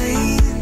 mind